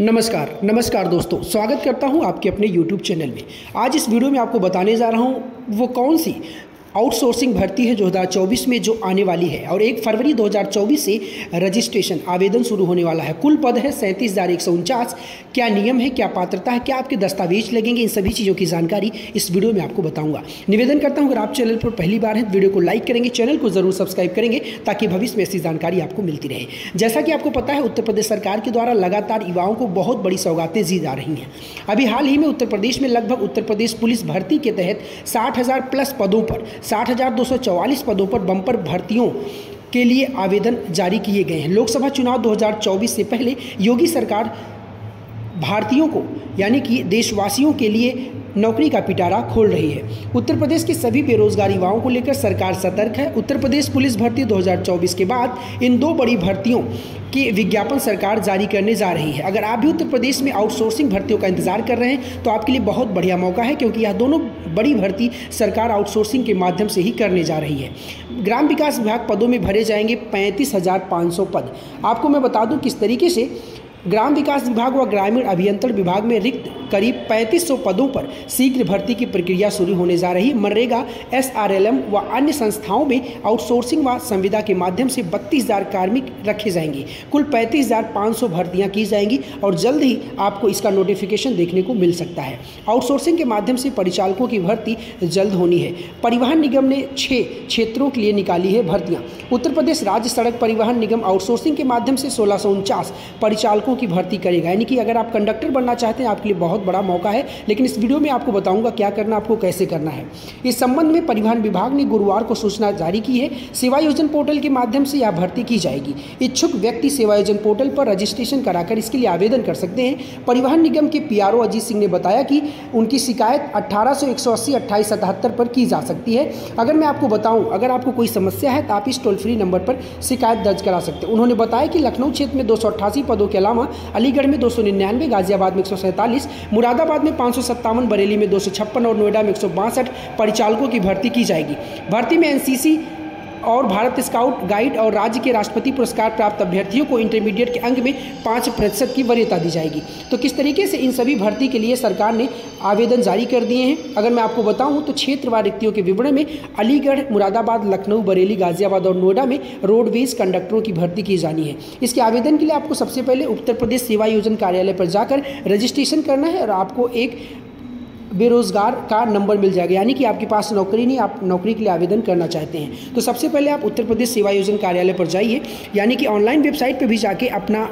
नमस्कार नमस्कार दोस्तों, स्वागत करता हूँ आपके अपने YouTube चैनल में। आज इस वीडियो में आपको बताने जा रहा हूँ, वो कौन सी आउटसोर्सिंग भर्ती है 2024 में जो आने वाली है और एक फरवरी 2024 से रजिस्ट्रेशन, आवेदन शुरू होने वाला है। कुल पद है सैंतीस हज़ार एक सौ उनचास। क्या नियम है, क्या पात्रता है, क्या आपके दस्तावेज़ लगेंगे, इन सभी चीज़ों की जानकारी इस वीडियो में आपको बताऊँगा। निवेदन करता हूँ, अगर आप चैनल पर पहली बार हैं, वीडियो को लाइक करेंगे, चैनल को ज़रूर सब्सक्राइब करेंगे, ताकि भविष्य में ऐसी जानकारी आपको मिलती रहे। जैसा कि आपको पता है, उत्तर प्रदेश सरकार के द्वारा लगातार युवाओं को बहुत बड़ी सौगातें दी जा रही हैं। अभी हाल ही में उत्तर प्रदेश में लगभग उत्तर प्रदेश पुलिस भर्ती के तहत साठ प्लस पदों पर साठ पदों पर बम्पर भर्तियों के लिए आवेदन जारी किए गए हैं। लोकसभा चुनाव 2024 से पहले योगी सरकार भारतीयों को, यानी कि देशवासियों के लिए नौकरी का पिटारा खोल रही है। उत्तर प्रदेश के सभी बेरोजगार युवाओं को लेकर सरकार सतर्क है। उत्तर प्रदेश पुलिस भर्ती 2024 के बाद इन दो बड़ी भर्तियों की विज्ञापन सरकार जारी करने जा रही है। अगर आप भी उत्तर प्रदेश में आउटसोर्सिंग भर्तियों का इंतज़ार कर रहे हैं तो आपके लिए बहुत बढ़िया मौका है, क्योंकि यह दोनों बड़ी भर्ती सरकार आउटसोर्सिंग के माध्यम से ही करने जा रही है। ग्राम विकास विभाग पदों में भरे जाएँगे पैंतीस पद। आपको मैं बता दूँ किस तरीके से ग्राम विकास विभाग व ग्रामीण अभियंत्रण विभाग में रिक्त करीब 3500 पदों पर शीघ्र भर्ती की प्रक्रिया शुरू होने जा रही। मनरेगा, एसआरएलएम व अन्य संस्थाओं में आउटसोर्सिंग व संविदा के माध्यम से बत्तीस हज़ार कार्मिक रखे जाएँगे। कुल पैंतीस हज़ार पाँच सौ भर्तियाँ की जाएँगी और जल्द ही आपको इसका नोटिफिकेशन देखने को मिल सकता है। आउटसोर्सिंग के माध्यम से परिचालकों की भर्ती जल्द होनी है। परिवहन निगम ने छः क्षेत्रों के लिए निकाली है भर्तियाँ। उत्तर प्रदेश राज्य सड़क परिवहन निगम आउटसोर्सिंग के माध्यम से सोलह परिचालकों शिक्षकों की भर्ती करेगा। यानी कि अगर आप कंडक्टर बनना चाहते हैं, आपके लिए बहुत बड़ा मौका है, लेकिन इस वीडियो में आपको बताऊँगा क्या करना, आपको कैसे करना है। इस संबंध में परिवहन विभाग ने गुरुवार को सूचना जारी की है, सेवा योजन पोर्टल के माध्यम से यह भर्ती की जाएगी। इच्छुक व्यक्ति सेवा योजन पोर्टल पर रजिस्ट्रेशन कराकर इसके लिए आवेदन कर सकते हैं। परिवहन निगम के पीआरओ अजीत सिंह ने बताया कि उनकी शिकायत अट्ठारह सौ पर की जा सकती है। अगर मैं आपको बताऊँ, अगर आपको कोई समस्या है तो आप इस टोल फ्री नंबर पर शिकायत दर्ज करा सकते हैं। उन्होंने बताया कि लखनऊ क्षेत्र में दो सौ अट्ठासी पदों के अलावा अलीगढ़ में दो सौ निन्यानवे, गाजियाबाद में एक सौ सैंतालीस, मुरादाबाद में पाँच सौ सत्तावन, बरेली में दो सौ छप्पन और नोएडा में एक सौ बासठ परिचालकों की भर्ती की जाएगी। भर्ती में एनसीसी और भारत स्काउट गाइड और राज्य के राष्ट्रपति पुरस्कार प्राप्त अभ्यर्थियों को इंटरमीडिएट के अंक में पाँच प्रतिशत की वरीयता दी जाएगी। तो किस तरीके से इन सभी भर्ती के लिए सरकार ने आवेदन जारी कर दिए हैं? अगर मैं आपको बताऊँ तो क्षेत्रवार रिक्तियों के विवरण में अलीगढ़, मुरादाबाद, लखनऊ, बरेली, गाजियाबाद और नोएडा में रोडवेज़ कंडक्टरों की भर्ती की जानी है। इसके आवेदन के लिए आपको सबसे पहले उत्तर प्रदेश सेवा योजना कार्यालय पर जाकर रजिस्ट्रेशन करना है और आपको एक बेरोज़गार का नंबर मिल जाएगा। यानी कि आपके पास नौकरी नहीं, आप नौकरी के लिए आवेदन करना चाहते हैं। तो सबसे पहले आप उत्तर प्रदेश सेवा योजन कार्यालय पर जाइए। यानी कि ऑनलाइन वेबसाइट पर भी जाके अपना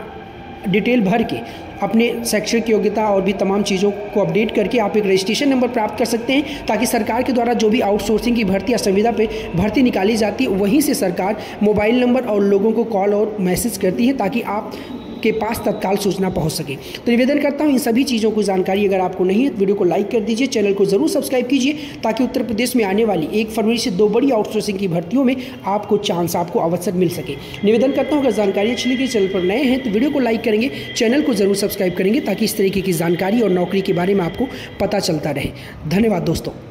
डिटेल भर के, अपने शैक्षणिक योग्यता और भी तमाम चीज़ों को अपडेट करके आप एक रजिस्ट्रेशन नंबर प्राप्त कर सकते हैं, ताकि सरकार के द्वारा जो भी आउटसोर्सिंग की भर्ती या संविदा पे भर्ती निकाली जाती है, वहीं से सरकार मोबाइल नंबर और लोगों को कॉल और मैसेज करती है, ताकि आप के पास तत्काल सूचना पहुँच सके। तो निवेदन करता हूँ इन सभी चीज़ों को जानकारी अगर आपको नहीं है तो वीडियो को लाइक कर दीजिए, चैनल को ज़रूर सब्सक्राइब कीजिए, ताकि उत्तर प्रदेश में आने वाली एक फरवरी से दो बड़ी आउटसोर्सिंग की भर्तियों में आपको चांस आपको अवसर मिल सके। निवेदन करता हूँ, अगर जानकारी अच्छी लगी चैनल पर नए हैं तो वीडियो को लाइक करेंगे, चैनल को ज़रूर सब्सक्राइब करेंगे, ताकि इस तरीके की जानकारी और नौकरी के बारे में आपको पता चलता रहे। धन्यवाद दोस्तों।